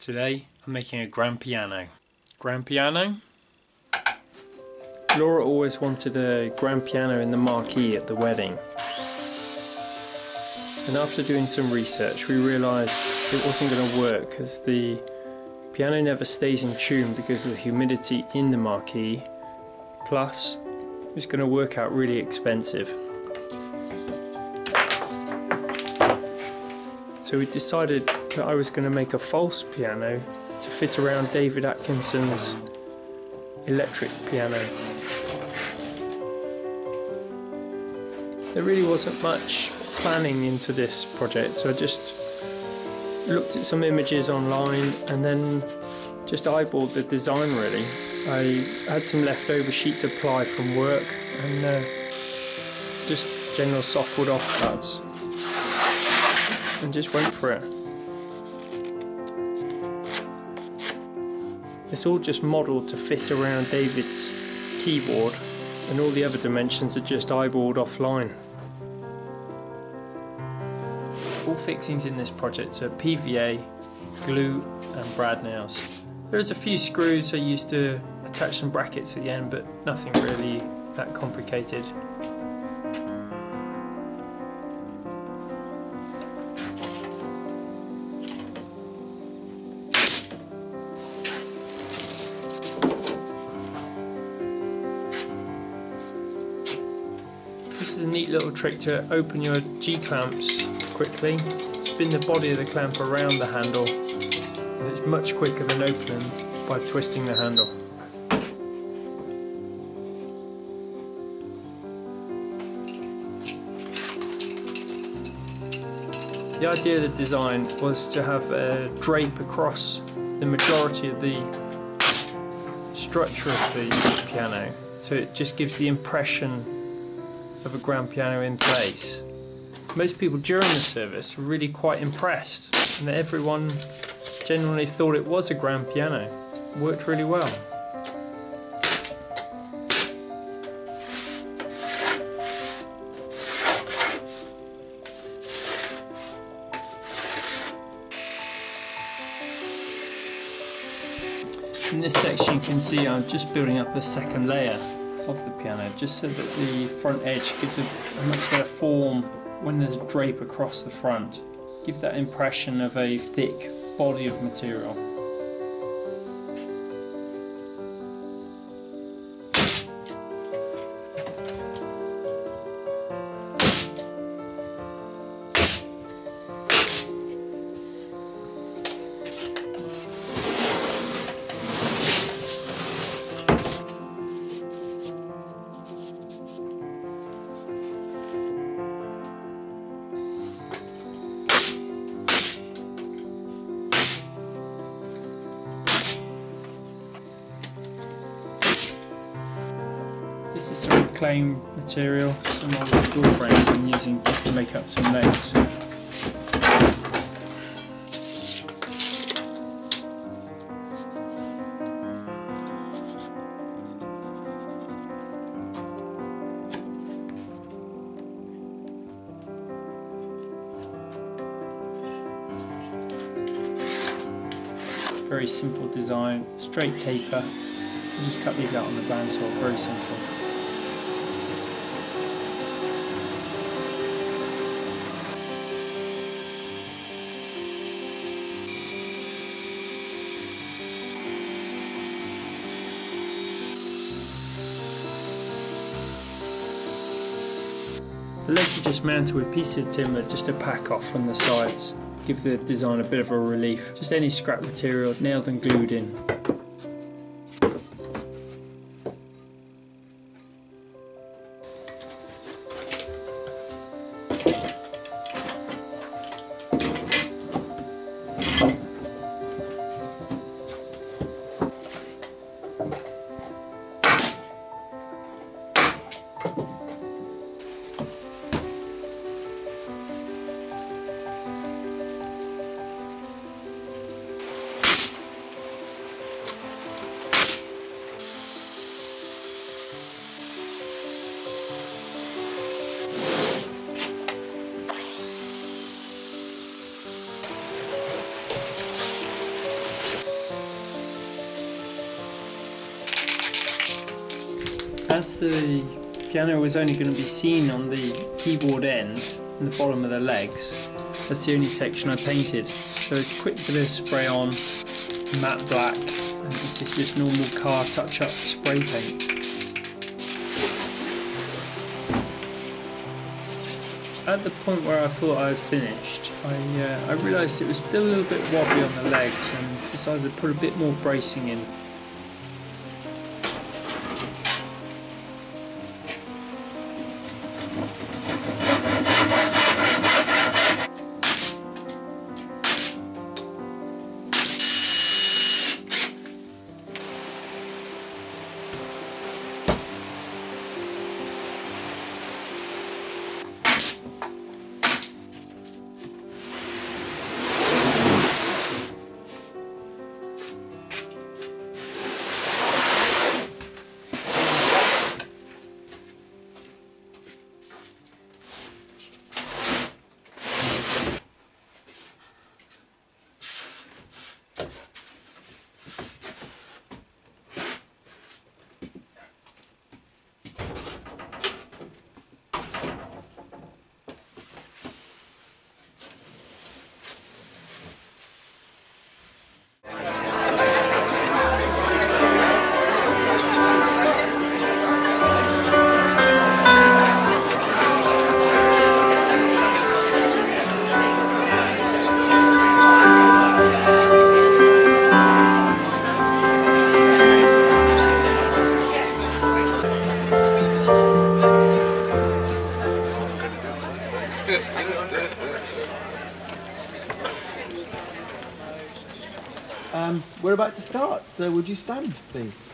Today I'm making a grand piano. Grand piano? Laura always wanted a grand piano in the marquee at the wedding. And after doing some research we realised it wasn't going to work as the piano never stays in tune because of the humidity in the marquee plus it's going to work out really expensive. So we decided that I was going to make a false piano to fit around David Atkinson's electric piano. There really wasn't much planning into this project, so I just looked at some images online and then just eyeballed the design really. I had some leftover sheets of ply from work and uh, just general softwood offcuts and just wait for it. It's all just modelled to fit around David's keyboard and all the other dimensions are just eyeballed offline. All fixings in this project are PVA, glue and brad nails. There's a few screws I used to attach some brackets at the end but nothing really that complicated. Neat little trick to open your G-clamps quickly. Spin the body of the clamp around the handle and it's much quicker than opening by twisting the handle. The idea of the design was to have a drape across the majority of the structure of the piano so it just gives the impression of a grand piano in place. Most people during the service were really quite impressed and everyone genuinely thought it was a grand piano. It worked really well. In this section you can see I'm just building up a second layer of the piano just so that the front edge gives a, a much better form when there's drape across the front. Give that impression of a thick body of material. This is some reclaimed material, some old door frames I'm using just to make up some legs. Very simple design, straight taper. You just cut these out on the bandsaw, very simple. The legs are just mounted with pieces of timber just to pack off from the sides. Give the design a bit of a relief. Just any scrap material nailed and glued in. As the piano was only going to be seen on the keyboard end, and the bottom of the legs, that's the only section I painted. So a quick bit spray on, matte black, and this is just normal car touch-up spray paint. At the point where I thought I was finished, I, uh, I realised it was still a little bit wobbly on the legs and decided to put a bit more bracing in. We're about to start, so would you stand, please?